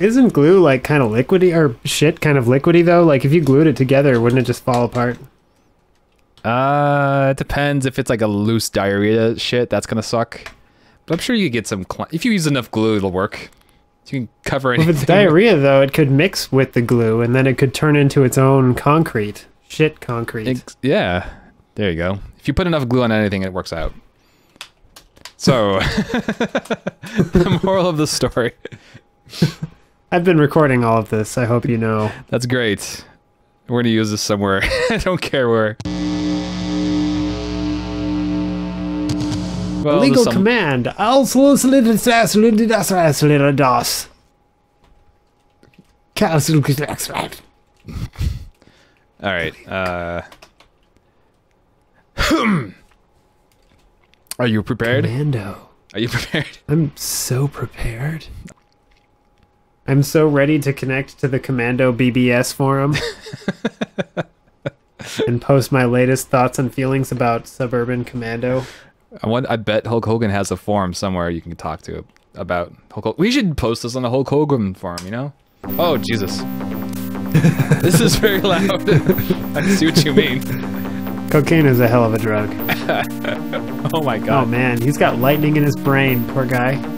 Isn't glue like kind of liquidy or shit kind of liquidy though? Like if you glued it together, wouldn't it just fall apart? Uh, it depends if it's like a loose diarrhea shit. That's gonna suck. But I'm sure you get some. Cl- if you use enough glue, it'll work. You can cover If it's diarrhea though, it could mix with the glue and then it could turn into its own concrete. Shit concrete. Yeah, there you go. If you put enough glue on anything, it works out. So, the moral of the story. I've been recording all of this. I hope you know. That's great. We're gonna use this somewhere. I don't care where. Well, Legal some- command. I'll solicit das little das. All right. Uh, are you prepared? Commando. Are you prepared? I'm so prepared. I'm so ready to connect to the Commando BBS forum and post my latest thoughts and feelings about Suburban Commando. I want. I bet Hulk Hogan has a forum somewhere you can talk to about Hulk. Hogan. We should post this on the Hulk Hogan forum. You know? Oh Jesus! this is very loud. I see what you mean. Cocaine is a hell of a drug. Oh my god. Oh man, he's got lightning in his brain, poor guy.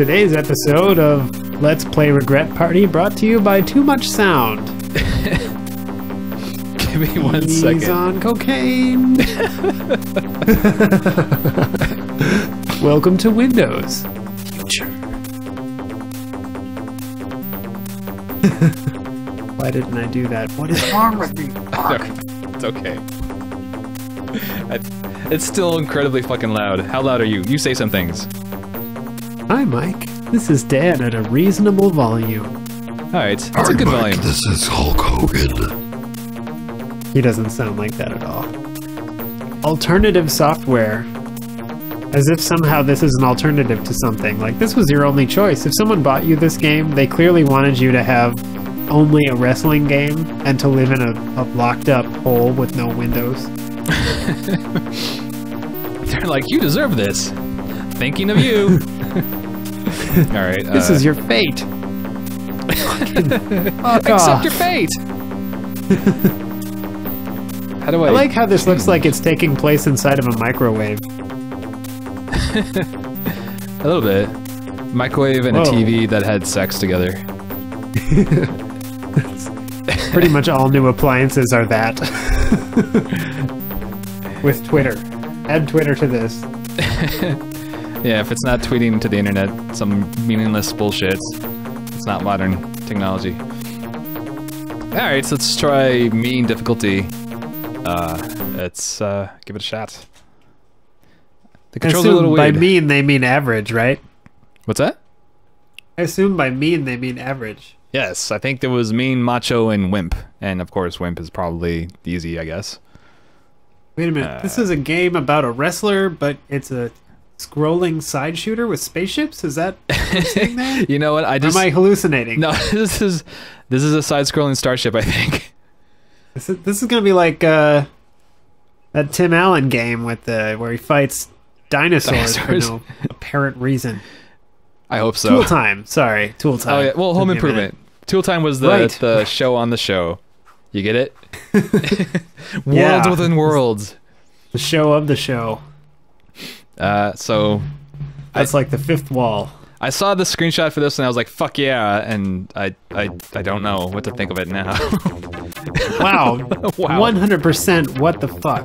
Today's episode of Let's Play Regret Party brought to you by Too Much Sound. Give me one He's second. on cocaine. Welcome to Windows. Future. Why didn't I do that? What is wrong with me? it's okay. I- it's still incredibly fucking loud. How loud are you? You say some things. Hi, Mike. This is Dan at a reasonable volume. All right, it's a good Mike, volume. This is Hulk Hogan. He doesn't sound like that at all. Alternative software. As if somehow this is an alternative to something. Like, this was your only choice. If someone bought you this game, they clearly wanted you to have only a wrestling game and to live in a, a locked up hole with no windows. They're like, you deserve this. Thinking of you. All right. This uh, is your fate. Fuck accept off. your fate. How do I? I like how this looks like it's taking place inside of a microwave. a little bit. Microwave and a TV that had sex together. Pretty much all new appliances are that. With Twitter. Add Twitter to this. Yeah, if it's not tweeting to the internet, some meaningless bullshit. It's not modern technology. All right, so let's try mean difficulty. Uh, let's uh, give it a shot. The controls are a little by weird. mean they mean average, right? What's that? I assume by mean they mean average. Yes, I think there was mean, macho, and wimp, and of course, wimp is probably easy, I guess. Wait a minute. this is a game about a wrestler, but it's a scrolling side shooter with spaceships? Is that what I'm there? You know what? I Or just am I hallucinating? no. This is this is a side-scrolling starship, I think. This is, this is gonna be like uh, that Tim Allen game with the where he fights dinosaurs, Dinosaurs. for no apparent reason. I hope so. Tool time. Sorry, Tool time. Oh yeah. Well, Home Took me a minute. Improvement. Tool Time was the Right. the show on the show. You get it? worlds Yeah. within worlds. The show of the show. Uh, so That's like the fifth wall. I saw the screenshot for this and I was like, "Fuck yeah!" And I I I don't know what to think of it now. Wow. Wow. 100% what the fuck.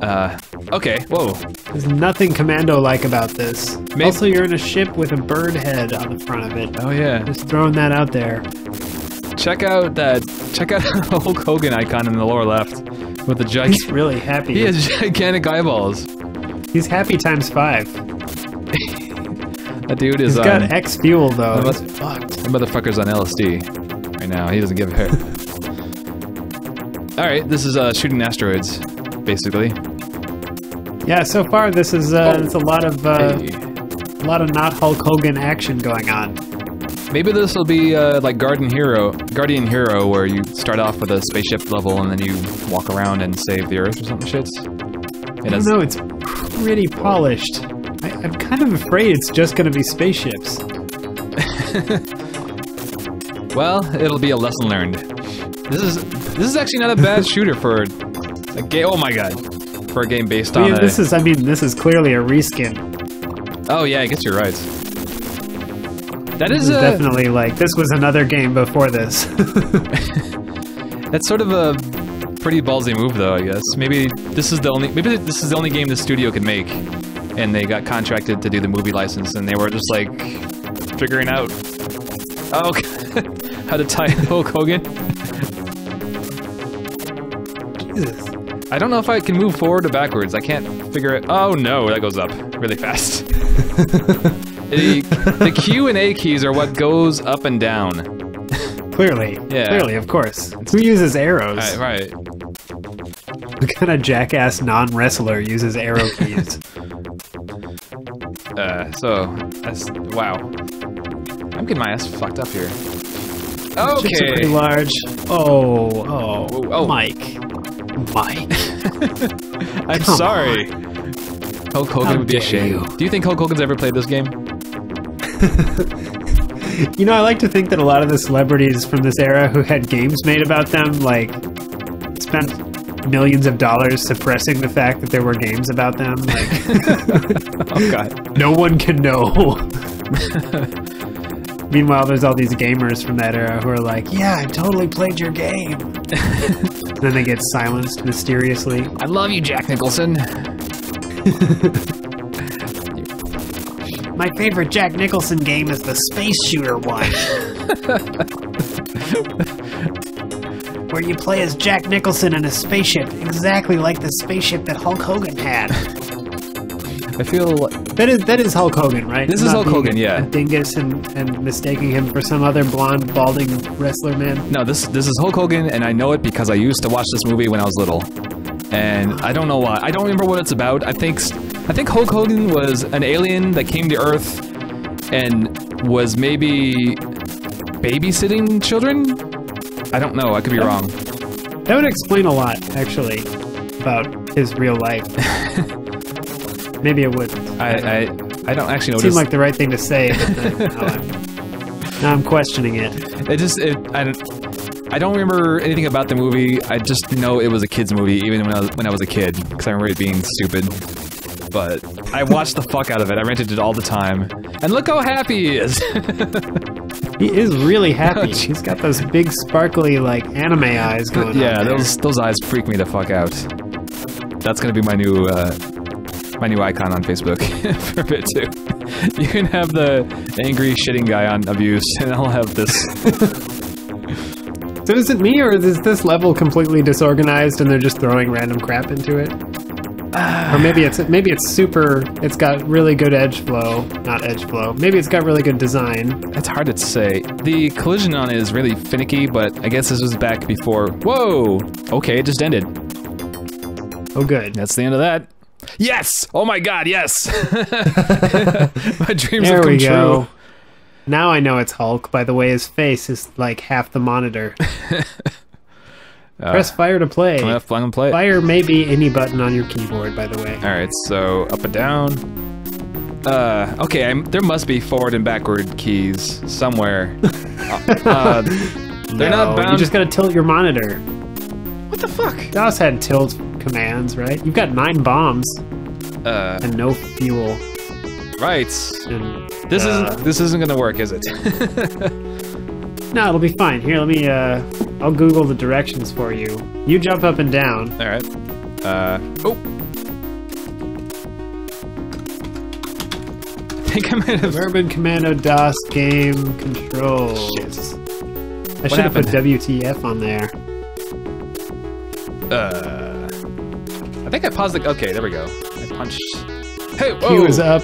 uh, okay. Whoa. There's nothing commando like about this. Maybe- Also, you're in a ship with a bird head on the front of it. Oh yeah. Just throwing that out there. Check out that. Check out the Hulk Hogan icon in the lower left with the giant. He's really happy. He has gigantic eyeballs. He's happy times five. That dude is He's got um, X fuel though. that must- fucked. That motherfucker's on LSD right now. He doesn't give a shit. All right, this is uh, shooting asteroids, basically. Yeah, so far this is uh, Oh. it's a lot of uh, Hey. a lot of not Hulk Hogan action going on. Maybe this will be uh, like Guardian Hero, Guardian Hero, where you start off with a spaceship level and then you walk around and save the Earth or something shits. I don't know. It's pretty polished. I, I'm kind of afraid it's just going to be spaceships. well, it'll be a lesson learned. This is this is actually not a bad shooter for a game. Oh my god, for a game based I on mean, a, this is, I mean, this is clearly a reskin. Oh yeah, I guess you're right. That This is is a, definitely like, this was another game before this. that's sort of a pretty ballsy move, though. I guess maybe this is the only maybe this is the only game the studio could make, and they got contracted to do the movie license, and they were just like figuring out oh how to tie Hulk Hogan. Jesus. I don't know if I can move forward or backwards. I can't figure it. Oh no, that goes up really fast. the, the Q and A keys are what goes up and down. Clearly. Yeah. Clearly, of course. Who uses arrows? Right, right. What kind of jackass non-wrestler uses arrow keys? Uh, so that's wow. I'm getting my ass fucked up here. Chips are pretty large. Oh, oh, Whoa, oh. Mike. Mike. I'm Come sorry. Hulk Hogan How would be ashamed. you. Do you think Hulk Hogan's ever played this game? You know, I like to think that a lot of the celebrities from this era who had games made about them, like, spent millions of dollars suppressing the fact that there were games about them. Like, Oh god. no one can know. Meanwhile, there's all these gamers from that era who are like, "Yeah, I totally played your game." then they get silenced mysteriously. I love you, Jack Nicholson. My favorite Jack Nicholson game is the space shooter one. Where you play as Jack Nicholson in a spaceship, exactly like the spaceship that Hulk Hogan had. I feel That is that is Hulk Hogan, right? This is Hulk Hogan, yeah. Dingus and, and mistaking him for some other blonde, balding wrestler man. no. This this is Hulk Hogan, and I know it because I used to watch this movie when I was little, and I don't know why. I don't remember what it's about. I think I think Hulk Hogan was an alien that came to Earth and was maybe babysitting children. I don't know. I could be wrong. That would explain a lot, actually, about his real life. Maybe it wouldn't. I I, I don't actually know. Seemed What like the right thing to say, but then now, I'm, now I'm questioning it. it just it I don't. I don't remember anything about the movie. I just know it was a kids movie, even when I was when I was a kid, because I remember it being stupid. But I watched the fuck out of it. I rented it all the time, and look how happy he is. He is really happy. He's got those big, sparkly, like anime eyes going yeah, those those eyes freak me the fuck out. That's gonna be my new uh, my new icon on Facebook for a bit too. You can have the angry shitting guy on abuse, and I'll have this. So is it me, or is this level completely disorganized and they're just throwing random crap into it? Or maybe it's maybe it's super. It's got really good edge flow, not edge flow. Maybe it's got really good design. It's hard to say. The collision on it is really finicky, but I guess this was back before. Whoa! Okay, it just ended. Oh, good. That's the end of that. Yes! Oh my god, yes! my dreams There have come we go. true. Now I know it's Hulk by the way his face is like half the monitor. Press fire to play. I'm gonna play. Fire may be any button on your keyboard, by the way. All right, so up and down. Uh, okay, I'm, there must be forward and backward keys somewhere. uh, uh, they're not No, bound. You just gotta tilt your monitor. what the fuck? DOS had tilt commands, right? You've got nine bombs Uh, and no fuel. right. And This uh, isn't this isn't gonna work, is it? no, it'll be fine. Here, let me. Uh, I'll Google the directions for you. You jump up and down. All right. Uh, oh. I think I might have. Urban Commando DOS game controls. I should have put? WTF on there. Uh, I think I paused the. Okay, there we go. I punched. Hey, whoa. Q is up,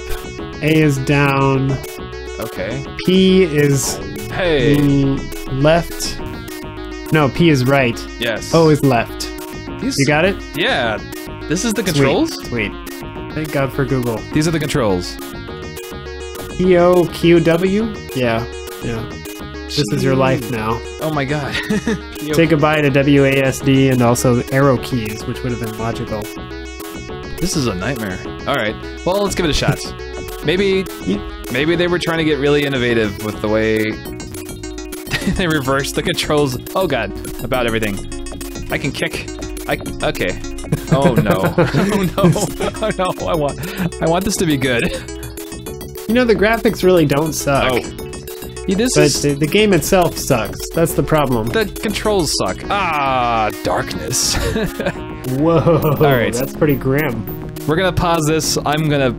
A is down, Okay. P is Hey. Mm, left. No, P is right. Yes. O is left. These- You got it? Yeah. This is the controls. Sweet. Thank God for Google. These are the controls. P O Q W? Yeah, yeah. This is your life now. Oh my god. Say goodbye to WASD and also arrow keys, which would have been logical. this is a nightmare. All right. Well, let's give it a shot. Maybe. Maybe they were trying to get really innovative with the way they reversed the controls. Oh god, about everything. I can kick. I okay. Oh no. oh no. Oh no. I want I want this to be good. You know, the graphics really don't suck. Oh. Yeah, this But is the, the game itself sucks. That's the problem. the controls suck. Ah, darkness. Whoa. All right. That's pretty grim. We're gonna pause this. I'm gonna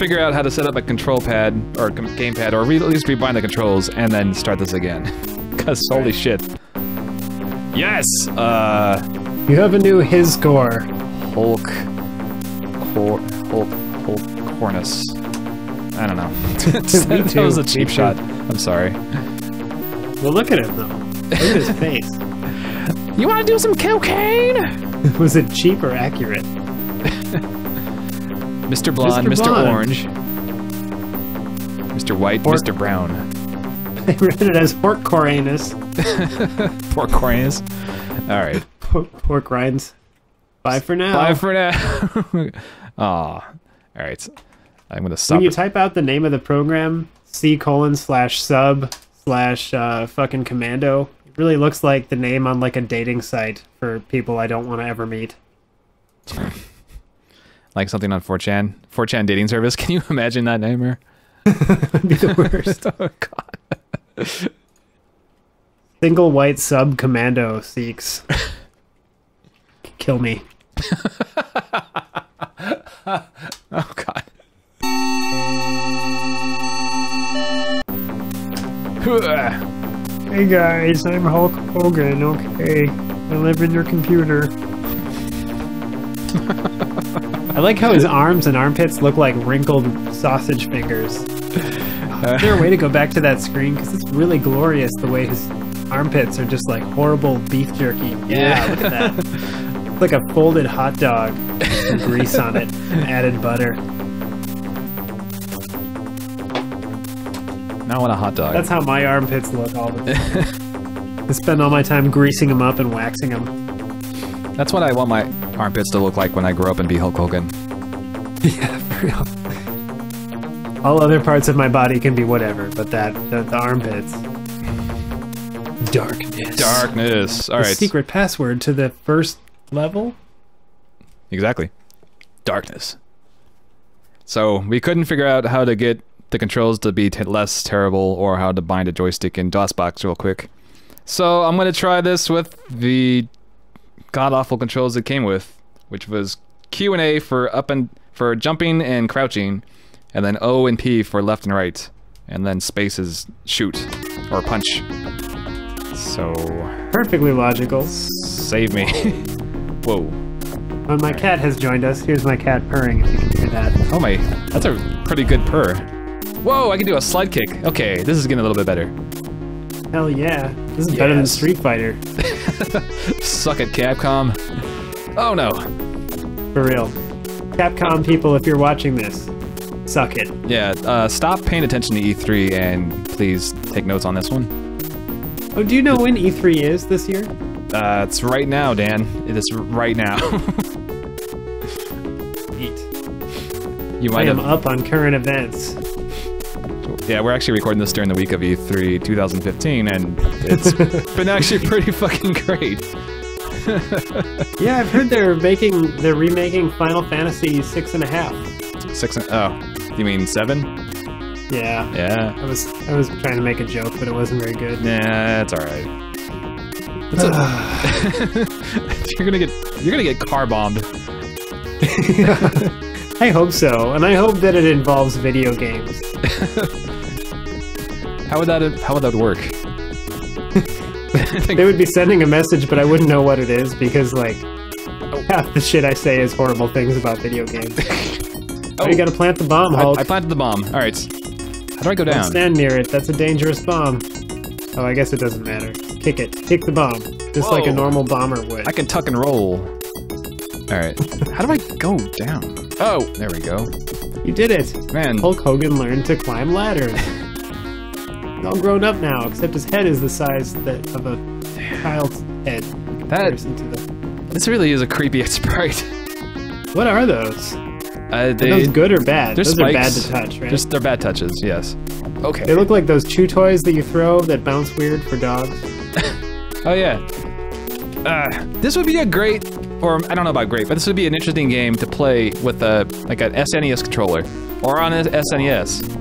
figure out how to set up a control pad or com- gamepad, or re- at least rebind the controls, and then start this again. Cause holy shit. Yes. Uh, You have a new his score. Hulk, Cor- Hulk, Hulk, Cornus. I don't know. that too, was a me cheap too. shot. I'm sorry. Well, look at him though. Look at his face. You want to do some cocaine? Was it cheap or accurate? Mr. Blonde, Mr. Mr. Orange, Mr. White, Or- Mr. Brown. I read it as pork coranus. pork Cornus. All right. Pork, pork rinds. Bye for now. Bye for now. Aw. All right. I'm gonna stop. when you it. type out the name of the program, C colon slash sub slash uh, fucking commando, it really looks like the name on like a dating site for people I don't want to ever meet. Like something on 4chan, 4chan dating service. Can you imagine that nightmare? It'd be the worst. oh god. Single white sub commando seeks. Kill me. Oh god. Hey guys, I'm Hulk Hogan. Okay, I live in your computer. I like how his arms and armpits look like wrinkled sausage fingers. Is there a way to go back to that screen? Because it's really glorious the way his armpits are just like horrible beef jerky. Yeah, look at that. It's like a folded hot dog with some grease on it, and added butter. Now I want a hot dog. That's how my armpits look all the time. I spend all my time greasing them up and waxing them. That's what I want my armpits to look like when I grow up and be Hulk Hogan. Yeah, for real. All other parts of my body can be whatever, but that the, the armpits. Darkness. Darkness. All The right. secret password to the first level. Exactly. Darkness. So we couldn't figure out how to get the controls to be t- less terrible or how to bind a joystick in DOSBox real quick. So I'm gonna try this with the god awful controls it came with, which was Q and A for up and for jumping and crouching, and then O and P for left and right, and then spaces shoot or punch. So Perfectly logical. save me. Whoa. When my cat has joined us, here's my cat purring. If you can hear that. Oh my, that's a pretty good purr. Whoa, I can do a slide kick. Okay, this is getting a little bit better. Hell yeah! This is better than Street Fighter. Suck it, Capcom. Oh no. For real. Capcom people, if you're watching this, suck it. Yeah, uh, stop paying attention to E3 and please take notes on this one. Oh, do you know when E3 is this year? Uh, it's right now, Dan. It is right now. Neat. you I might am have. up on current events. Yeah, we're actually recording this during the week of E3 2015, and it's been actually pretty fucking great. Yeah, I've heard they're making, they're remaking Final Fantasy six and a half. Six. And, oh, you mean seven? Yeah. Yeah. I was, I was trying to make a joke, but it wasn't very good. Yeah, it's all right. It's a- you're gonna get you're gonna get car bombed. I hope so, and I hope that it involves video games. How would that how would that work? They would be sending a message, but I wouldn't know what it is because, like, half the shit I say is horrible things about video games. Oh, you gotta plant the bomb, I, Hulk. I planted the bomb. All right. How do I go Don't down? stand near it. That's a dangerous bomb. Oh, I guess it doesn't matter. Kick it. Kick the bomb. Just like a normal bomber would. I can tuck and roll. All right. How do I go down? Oh, there we go. You did it. Man, Hulk Hogan learned to climb ladders. All grown up now, except his head is the size that, of a child's head. That- the- this really is a creepy sprite. What are those? Uh, Are those good or bad? they're Those are bad to touch, right? Just they're bad touches. Yes. Okay. They look like those chew toys that you throw that bounce weird for dogs. Oh yeah. Uh, this would be a great, or I don't know about great, but this would be an interesting game to play with a like an SNES controller or on a SNES.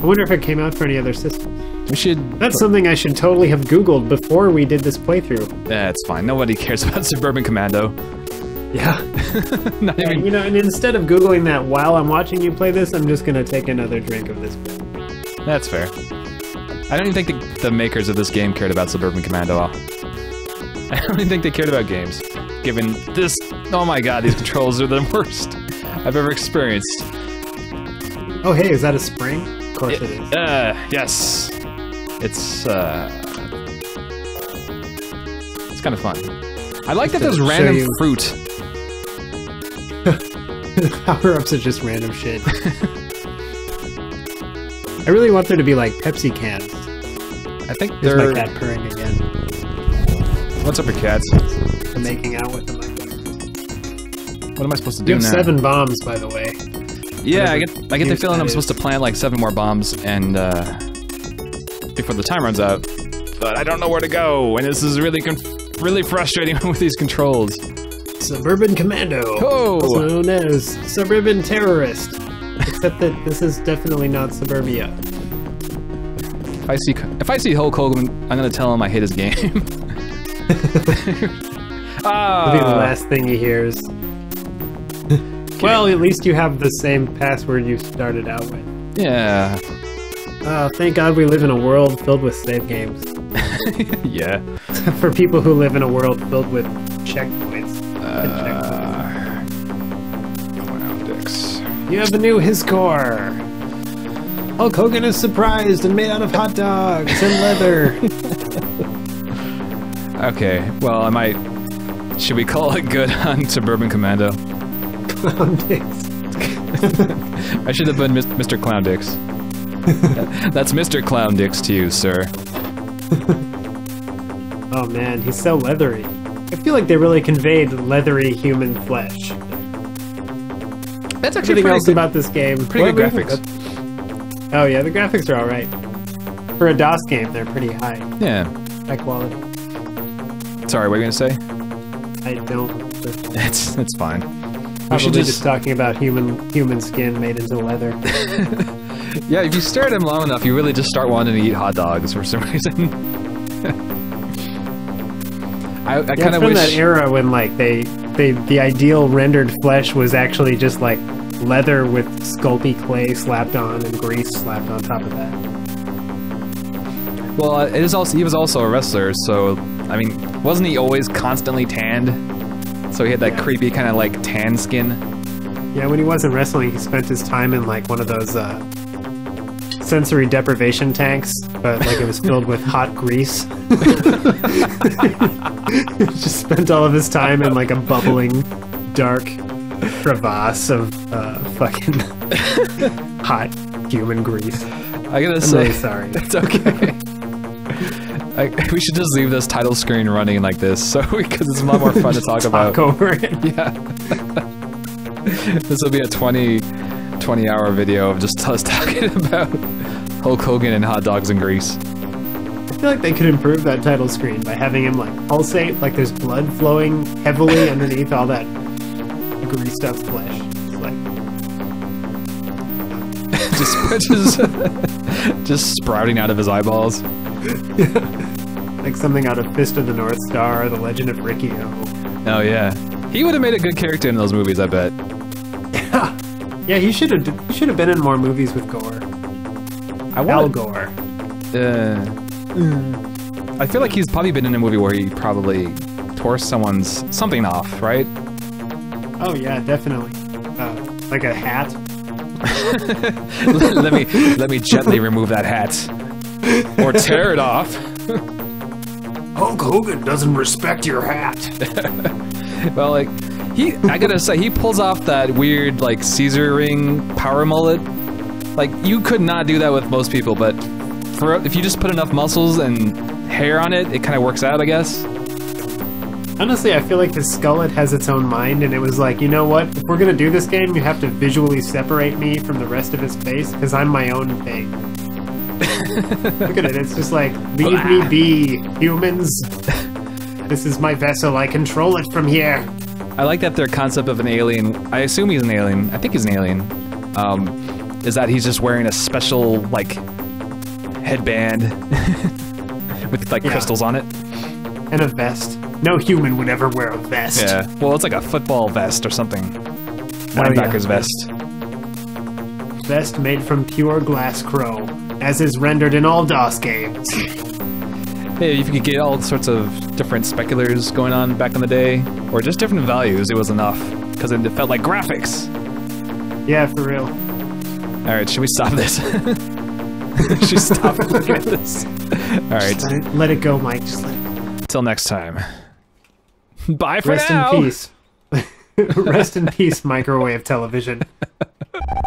I wonder if it came out for any other system. We should. That's something I should totally have Googled before we did this playthrough. That's fine. Nobody cares about Suburban Commando. Yeah. Not And, even. you know, and instead of Googling that while I'm watching you play this, I'm just gonna take another drink of this. That's fair. I don't even think the, the makers of this game cared about Suburban Commando. All. I don't even think they cared about games. Given this, oh my god, these controls are the worst I've ever experienced. Oh, hey, is that a spring? Course it is. Uh, yes. It's, uh... It's kind of fun. I like that Just there's random you- fruit. Power ups are just random shit. I really want there to be like Pepsi cans. I think There's they're... my cat purring again. What's up, your cats? I'm making out with them. What am I supposed to do You have now? seven bombs, by the way. Yeah, I get I get the feeling I'm is- supposed to plant like seven more bombs and uh, before the time runs out. But I don't know where to go, and this is really conf- really frustrating with these controls. Suburban Commando, Oh. also known as Suburban Terrorist. Except that this is definitely not suburbia. If I see if I see Hulk Hogan, I'm gonna tell him I hate his game. It'll be the ah, last thing he hears. Well, at least you have the same password you started out with. yeah, Uh, thank God we live in a world filled with save games. yeah. For people who live in a world filled with checkpoints. Uh, clown dicks. You have the new his core. Hulk Hogan is surprised and made out of hot dogs and leather. Okay, well I might. Should we call it good on Suburban Commando? Clown dicks. I should have been Mr. Clown Dicks. That's Mr. Clown Dicks to you, sir. Oh man, he's so leathery. I feel like they really conveyed leathery human flesh. That's actually Everything else about this game. pretty good graphics. Oh yeah, the graphics are alright. For a DOS game, they're pretty high, Yeah. high quality. Sorry, what are you gonna say? I don't. It's it's fine. Probably should just... just- talking about human human skin made into leather. Yeah, if you stare at him long enough, you really just start wanting to eat hot dogs for some reason. I, I Yeah, kind of from wish. that era when like they they the ideal rendered flesh was actually just like leather with sculpey clay slapped on and grease slapped on top of that. Well, uh, it is also he was also a wrestler, so I mean, wasn't he always constantly tanned? So he had that Yeah. creepy kind of like tan skin. Yeah, when he wasn't wrestling, he spent his time in like one of those uh, sensory deprivation tanks, but like it was filled with hot grease. Just spent all of his time in like a bubbling, dark crevasse of uh, fucking hot human grease. I gotta I'm say, really sorry. it's okay. I, we should just leave this title screen running like this, so because it's a lot more fun to talk about. Talk over it. Yeah. this will be a 20, 20 hour video of just us talking about Hulk Hogan and hot dogs and grease. I feel like they could improve that title screen by having him like pulsate, like there's blood flowing heavily underneath all that greased up flesh. It's like just, just, just sprouting out of his eyeballs. like something out of Fist of the North Star, The Legend of Riccio. Oh yeah, he would have made a good character in those movies. I bet. Yeah, he should have. He should have been in more movies with gore. I Al want. Gore. Uh, I feel like he's probably been in a movie where he probably tore someone's something off, right? Oh yeah, definitely. Uh, like a hat. let me let me gently remove that hat, or tear it off. Hulk Hogan doesn't respect your hat. Well, like he, I gotta say, he pulls off that weird like Caesar ring power mullet. Like you could not do that with most people, but for if you just put enough muscles and hair on it, it kind of works out, I guess. Honestly, I feel like his skullet has its own mind, and it was like, you know what? If we're gonna do this game, you have to visually separate me from the rest of his face, because I'm my own thing. Look at it, it's just like, leave me be, humans. This is my vessel, I control it from here. I like that their concept of an alien. I assume he's an alien. I think he's an alien. Um, is that he's just wearing a special like headband with like Yeah. crystals on it? And a vest. No human would ever wear a vest. Yeah. Well, it's like a football vest or something. Oh, Linebacker's vest. Vest made from pure glass chrome, as is rendered in all DOS games. Hey, if you could get all sorts of different speculars going on back in the day, or just different values, it was enough because it felt like graphics. Yeah, for real. All right, should we stop this? should stop looking at this? All right, Let it, let it go, Mike. Just let it go. till next time. Bye for Rest now. in peace. Rest in peace, microwave television.